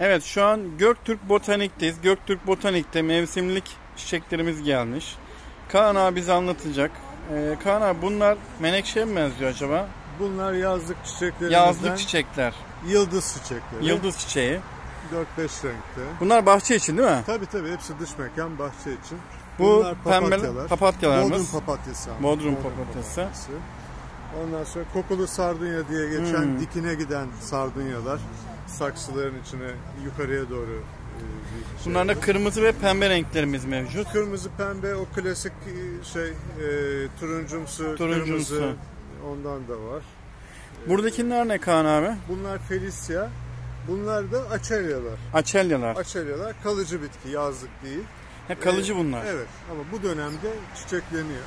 Evet şu an Göktürk Botanik'teyiz. Göktürk Botanik'te mevsimlik çiçeklerimiz gelmiş. Kaan abi bize anlatacak. Ee, Kaan abi bunlar menekşeye mi benziyor acaba? Bunlar yazlık çiçeklerimizden. Yazlık çiçekler. Yıldız çiçekleri. Yıldız çiçeği. 4-5 renkte. Bunlar bahçe için değil mi? Tabii tabii hepsi dış mekan bahçe için. Bu Bunlar pembe papatyalar. papatyalarımız. Bodrum papatyası. ama. Bodrum papatyası. Ondan sonra kokulu sardunya diye geçen Hmm. dikine giden sardunyalar. Saksıların içine yukarıya doğru e, şey Bunlarda kırmızı ve pembe renklerimiz mevcut. Kırmızı pembe o klasik e, şey e, turuncumsu, Turuncumsu. kırmızı ondan da var. Buradakiler ne Kaan abi? Bunlar Felicia. Bunlar da açelyalar. Açelyalar. Açelyalar kalıcı bitki, yazlık değil. Hep kalıcı bunlar. Evet ama bu dönemde çiçekleniyor.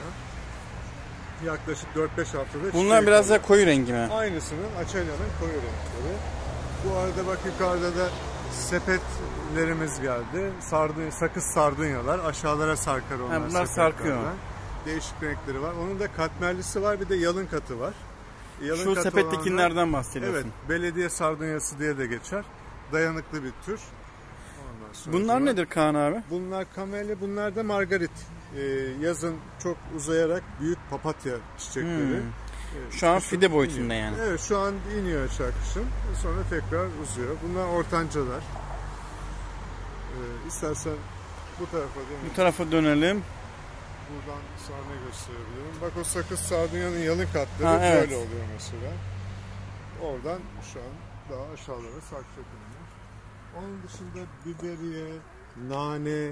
Yaklaşık 4-5 haftada Bunlar biraz daha koyu rengi mi? Aynısının açelyanın koyu renkleri. Bu arada bak yukarıda da sepetlerimiz geldi. Sardunya, sakız sardunyalar. Aşağılara sarkar onlar. Ha, bunlar sarkıyor. Değişik renkleri var. Onun da katmerlisi var bir de yalın katı var. Yalın Şu katı sepettekilerden olanlar- bahsediyorsun. Evet, belediye sardunyası diye de geçer. Dayanıklı bir tür. Bunlar nedir Kaan abi? Bunlar kameli, bunlar da margarit. Ee, yazın çok uzayarak büyük papatya çiçekleri. Hmm. Evet, Şu an fide boyutunda iniyor. yani. Evet şu an iniyor aşağı kışın. Sonra tekrar uzuyor. Bunlar ortancalar. Ee, istersen bu tarafa dön. Bu tarafa dönelim. Buradan sahne gösterebilirim. Bak o sakız sardunyanın yalın katları Ha, evet. böyle oluyor mesela. Oradan şu an daha aşağılara iniyor. Onun dışında biberiye, nane,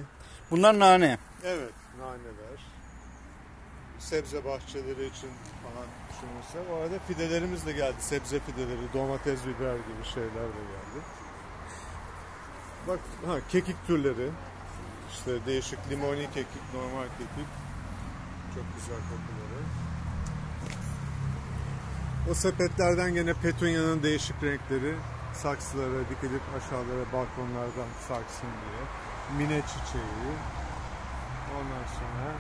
Bunlar nane. Evet, naneler. Sebze bahçeleri için falan düşünürse. O arada fidelerimiz de geldi. Sebze fideleri, domates, biber gibi şeyler de geldi. Bak, ha kekik türleri. İşte değişik limoni kekik, normal kekik. Çok güzel kokuları. O sepetlerden gene petunyanın değişik renkleri saksılara dikilip aşağılara balkonlardan sarksın diye. Mine çiçeği. Ondan sonra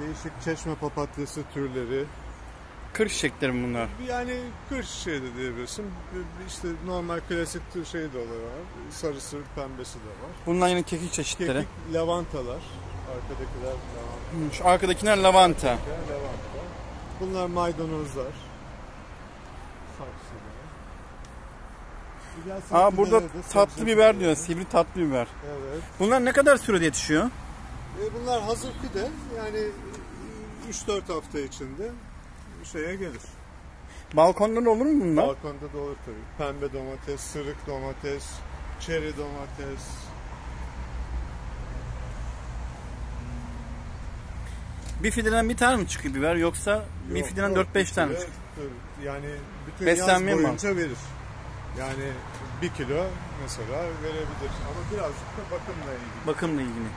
değişik çeşme papatyası türleri. Kır çiçekleri mi bunlar. Yani kır çiçeği de diyebilirsin. İşte normal klasik tür şey de var. Sarısı, pembesi de var. Bunlar yine kekik çeşitleri. Kekik, lavantalar. Arkadakiler lavanta. Hmm, Şu arkadakiler lavanta. lavanta. Bunlar maydanozlar. Saksılar. Aa burada tatlı biber diyor. Sivri tatlı biber. Evet. Bunlar ne kadar sürede yetişiyor? E, bunlar hazır fide. Yani 3-4 hafta içinde şeye gelir. Balkonda da olur mu bunlar? Balkonda da olur tabii. Pembe domates, sırık domates, çeri domates. Bir fideden bir tane mi çıkıyor biber yoksa bir Yok, fideden yok, 4-5 tane mi bir çıkıyor? Yani bütün Beslenmeye yaz mi boyunca verir. Yani bir kilo mesela verebilir. Ama birazcık da bakımla ilgili. Bakımla ilgili.